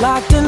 locked up.